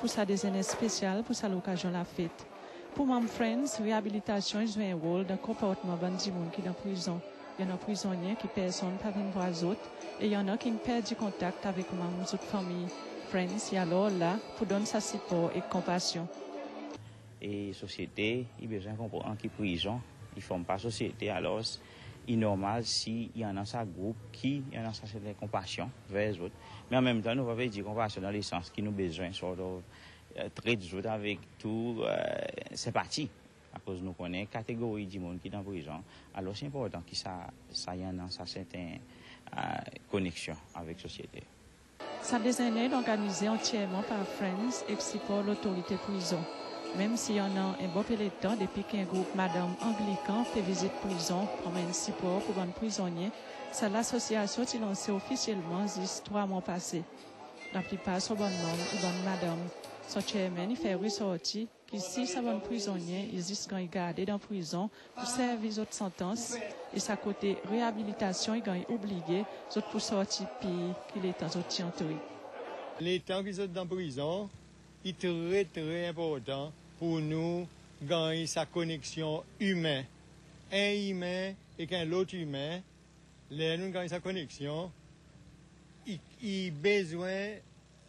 pour sa déjeuner spécial pour sa l'occasion la fête. Pour Mam Friends, réhabilitation joue un rôle dans le comportement bandit qui est dans prison. Il y en a prisonniers qui personne pas venir voir autres et il y en a qui perdent contact avec Mam autres famille. Friends, et alors là pour donner sa support et compassion. Et société, il y a besoin qu'on qui prison, ils forment pas société alors il est normal s'il y en a un groupe qui y en a certaine compassion vers les autres. Mais en même temps, nous avons dire compassion dans le sens qui nous besoin, de traiter les autres avec tout euh, sympathie. À cause nous connaissons catégorie du monde qui est en prison. Alors c'est important que ça, ça y en a certaine euh, connexion avec la société. Ça désigne organisé entièrement par Friends et pour l'autorité prison. Même s'il y en a un bon temps depuis qu'un groupe Madame Anglican fait visite prison, pour un support pour un prisonnier, c'est l'association qui lancée officiellement trois mois passés. La plupart sont bonnes membres ou bonnes madame. Son chairman, il fait ressortir que si sa bonne prisonnier, ils sont gardés dans la prison pour servir autres sentences et sa côté réhabilitation, ils sont obligés pour sortir pire qu'il est en autres Les temps qu'ils sont dans prison, est très très important pour nous gagner sa connexion humaine. Un humain et qu'un autre humain, les nous gagnons sa connexion, il, a besoin,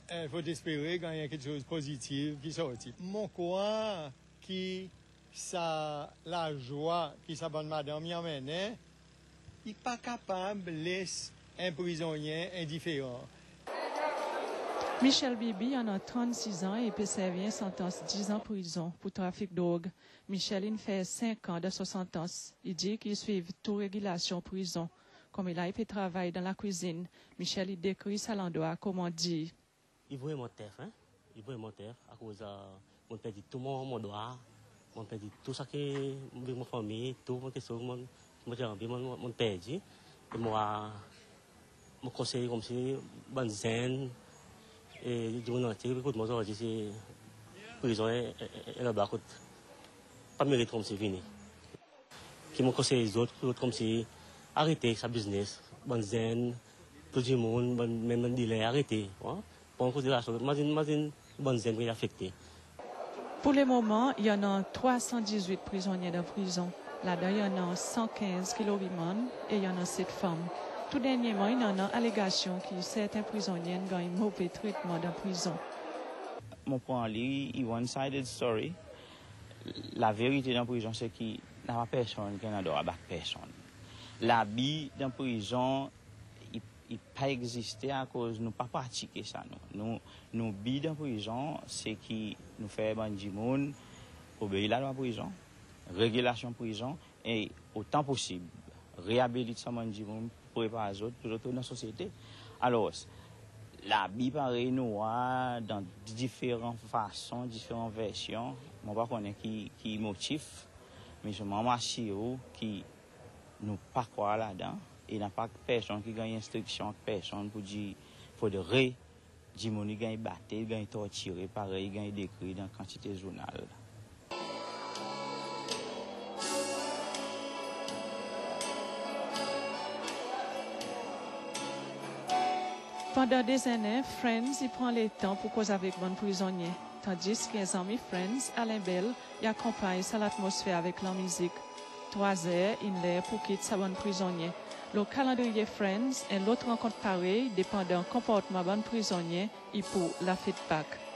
il euh, faut espérer gagner quelque chose de positif qui sortit. Mon quoi qui ça la joie qui sa bonne madame y emmène, il n'est pas capable de laisser un prisonnier indifférent. Michel Bibi en a 36 ans et une sentence 10 ans prison pour trafic drogue. Michel il fait 5 ans de sa sentence. Il dit qu'il suit toute régulation prison. Comme il a été travailler dans la cuisine, Michel décrit sa l'endroit comment dire. Il voulait mon terre, hein? Il voulait mon terre à cause de mon perdu tout mon, mon droit, mon perdu tout ça que ma famille, tout mon question, mon mon mon mon perdu. Et moi, mon conseil comme si bonne zen. Et du coup, écoute, moi, je suis prison et là-bas, pas mérite comme c'est fini. Qui m'ont conseillé les autres, comme si arrêter sa business, bonne zen, tout le monde, même un dealer, arrêter. Pour en considération, imagine, bonne zen est. Pour le moment, il y en a 318 prisonniers de prison. Là-dedans, il y en a 115 qui et il y en a 7 femmes. Tout dernièrement, il y en a allégation que certains prisonniers gagnent mauvais traitement dans la prison. Mon point, c'est une one-sided story. La vérité dans la prison, c'est qu'il n'y a pas personne qui n'a droit à personne. La vie dans la prison, il n'a pas existé à cause de nous pas pratiquer ça. Nous, nous, bi dans la prison, c'est qui nous fait du monde, obéir à la prison, régulation prison, et autant possible, réhabiliter ça monde pour préparer les autres, pour retourner dans la société. Alors, la Bible pareil nous dans différentes façons, différentes versions. Sais pas qui, qui motif, mais je m'assure qui nous pas là-dedans. Et il n'y a pas personne qui gagne instruction, personne pour dire, ré, dire, il gagne battre, il gagne torturer, pareil, il gagne décrit dans la quantité journal. Pendant des années, Friends y prend le temps pour causer avec mon prisonnier. Tandis qu'un ami Friends, Alain Bell, y accompagne sa l'atmosphère avec la musique. Trois heures, il est pour quitter sa bonne prisonnier. Le calendrier Friends et l'autre rencontre pareille dépendant comportement bon prisonnier et pour la fête Pâques.